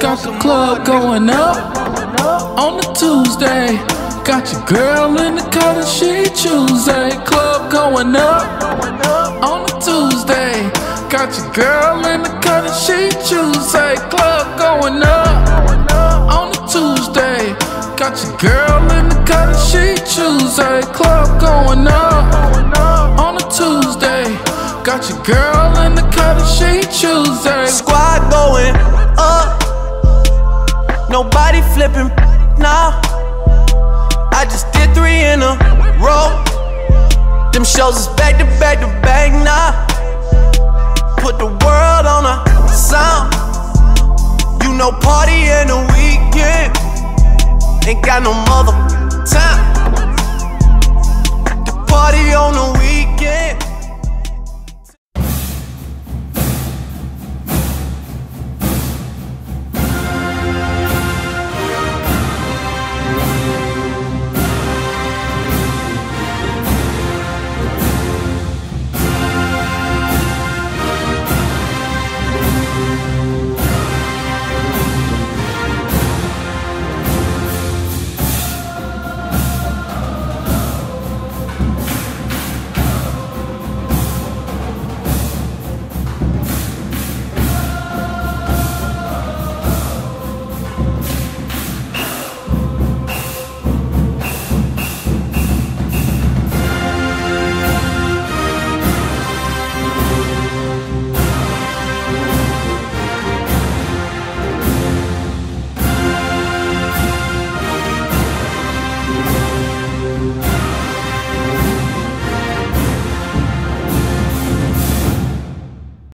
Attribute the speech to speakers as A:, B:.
A: Got the club
B: going up on the Tuesday. Got your girl in the cut and she Tuesday. Club going up on the Tuesday. Got your girl in the cut and she Tuesday. Club going up on the Tuesday. Got your girl in the cut and she Tuesday. Club going up on a Tuesday. Got your girl in the car, she chooses.
A: Squad going up. Nobody flipping now. I just did three in a row. Them shows is back to back to back now. Put the world on a sound. You know, party in the weekend. Ain't got no mother time.